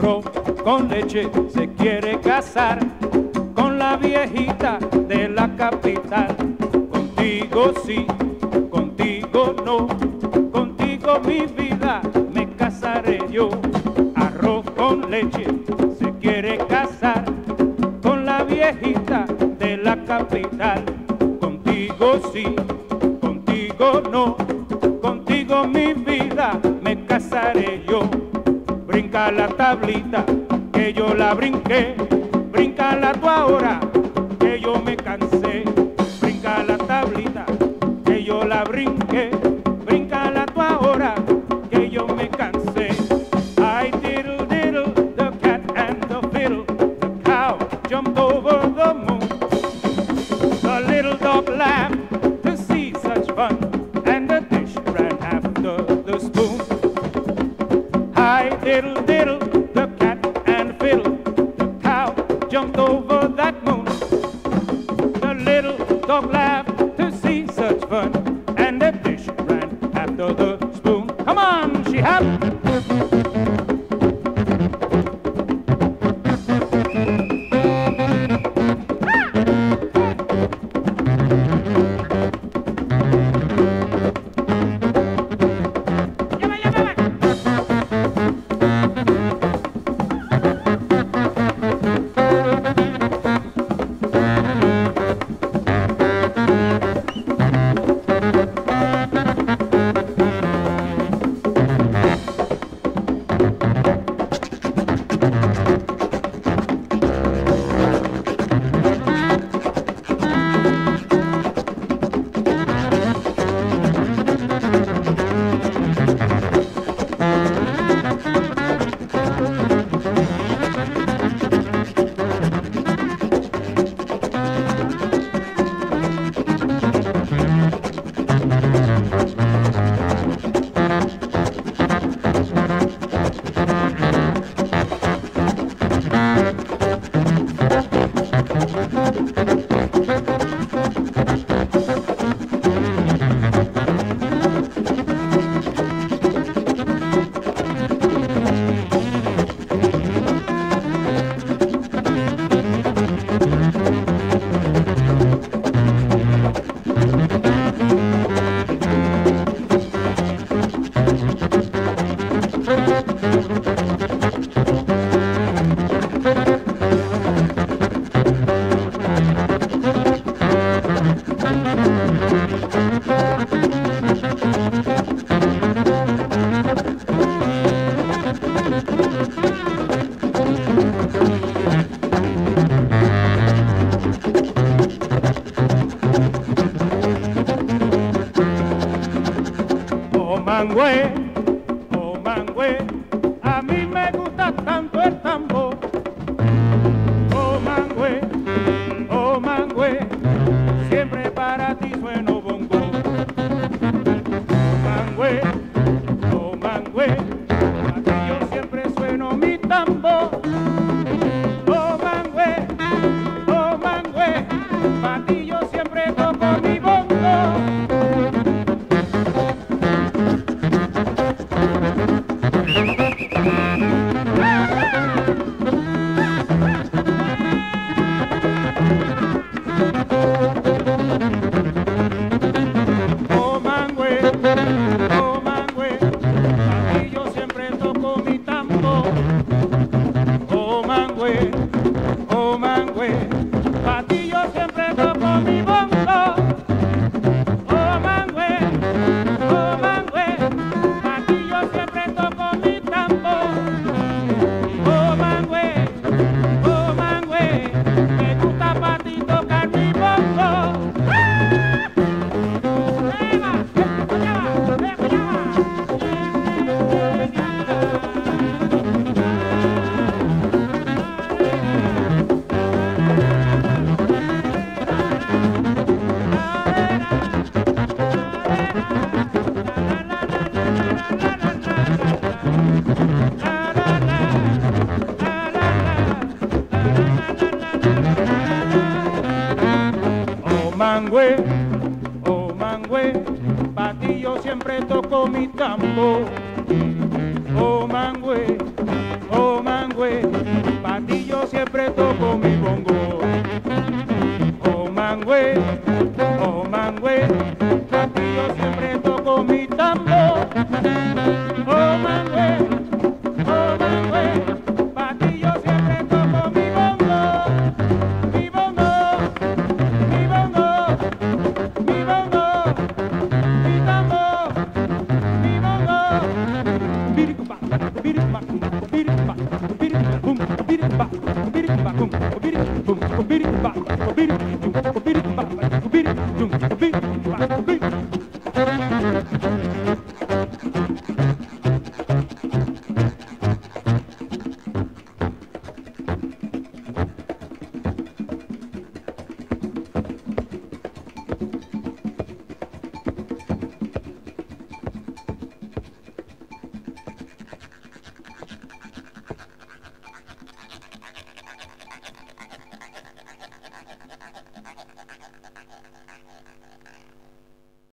con leche se quiere casar con la viejita de la capital. Contigo sí, contigo no, contigo mi vida me casaré yo. Arroz con leche se quiere casar con la viejita de la capital. Contigo sí, contigo no, contigo mi vida me casaré yo. Brinca la tablita que yo la brinqué, bríncala tú ahora que yo me cansé. Brinca la tablita que yo la brinqué, bríncala tú ahora que yo me cansé. I diddle diddle, the cat and the fiddle, the cow jumped over the moon. The little dog laughed diddle diddle, the cat and the fiddle, the cow jumped over that moon. The little dog laughed to see such fun, and the dish ran after the spoon. Come on, she hopped. Mangüe, oh mangüe, a mí me gusta tanto el tambor. yo siempre toco mi tambor. Oh mangüe, oh mangüe, para yo siempre toco mi bongo. Oh mangüe, oh mangüe, para yo siempre toco mi tambor. Oh mangüe. O biriba, o biriba, o biriba, o biriba, o biriba,